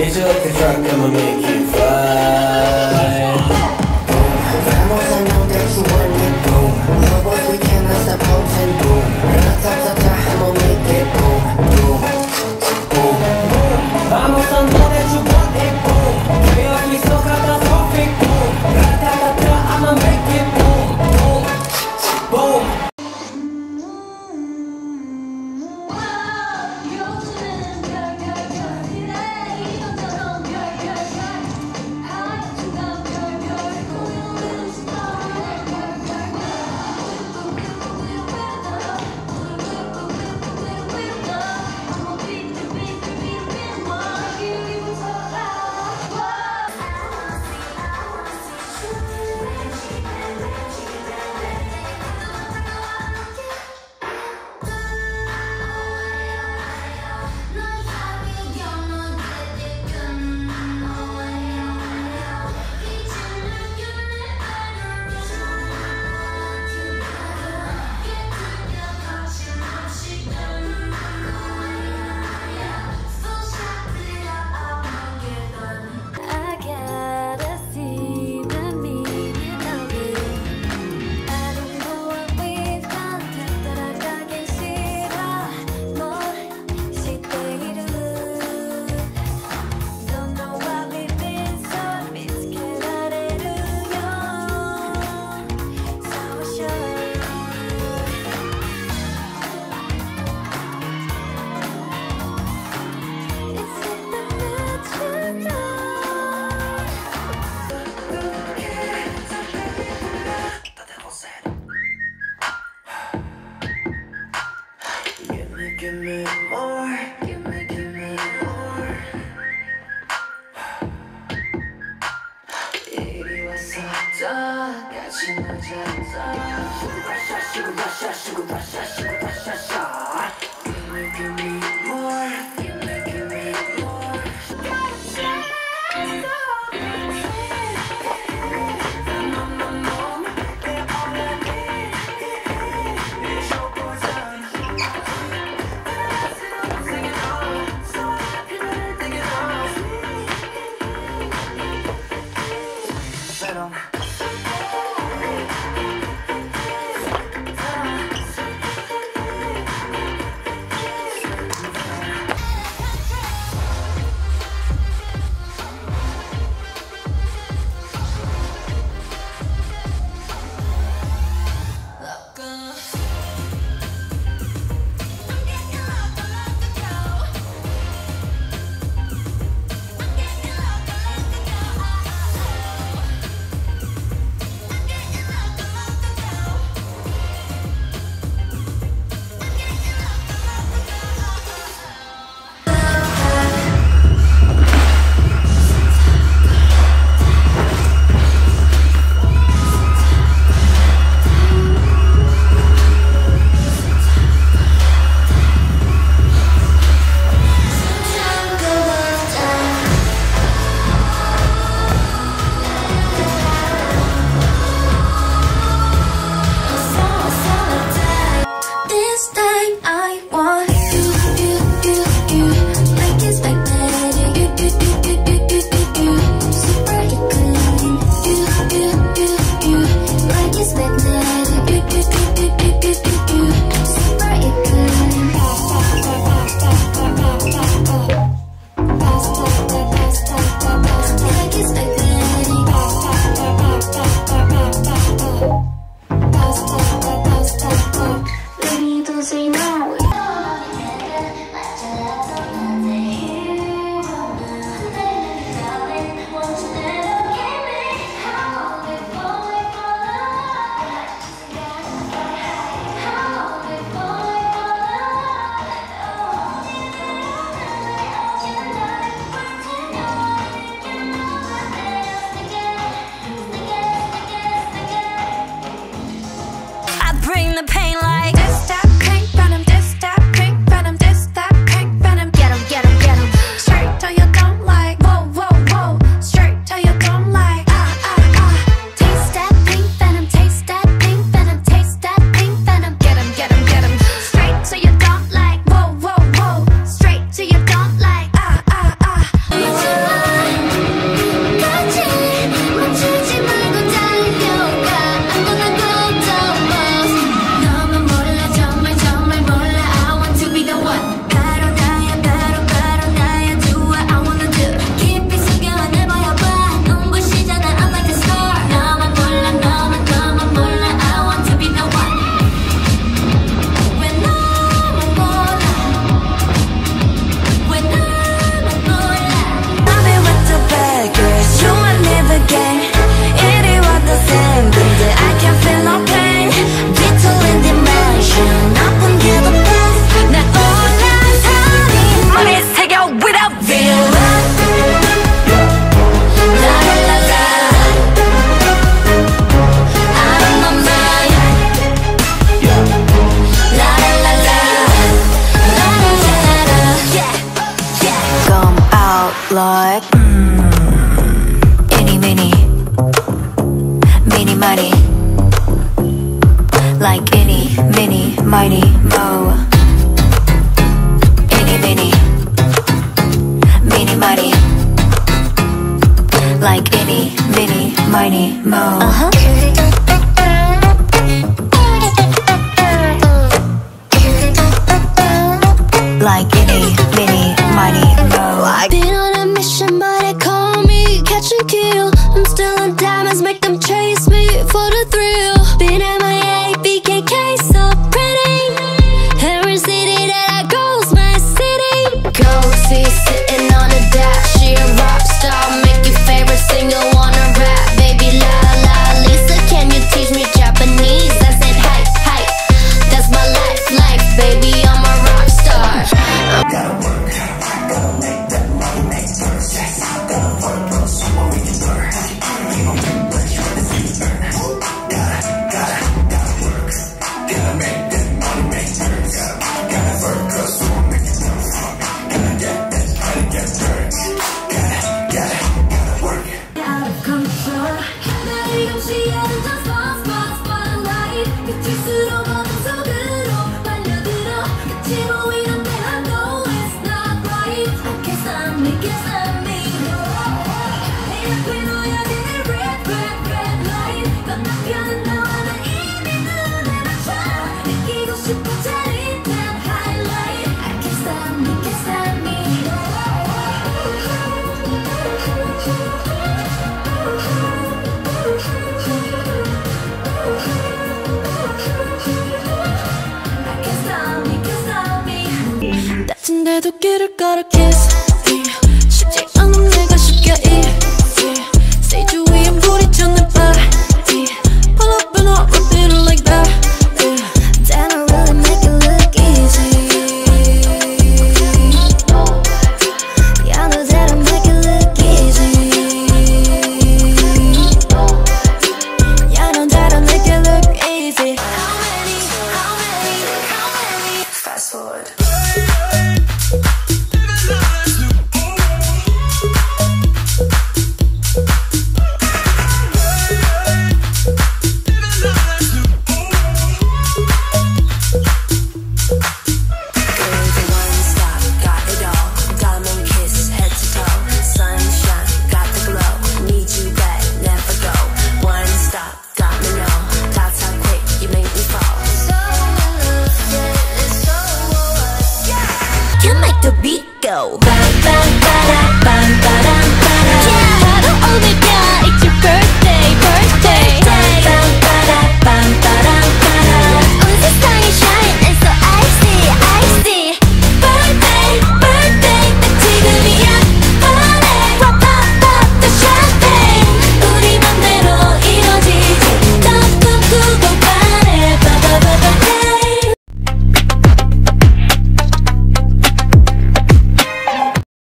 It's your the I'ma make you 다 같이 놀자자 슈그라샤 슈그라샤 슈그라샤 슈그라샤샤 Give me give me Let me to say no. like mm, any mini, mini money, like any mini money mo. Any mini, mini money, like any mini money mo. Uh huh. got a kiss go.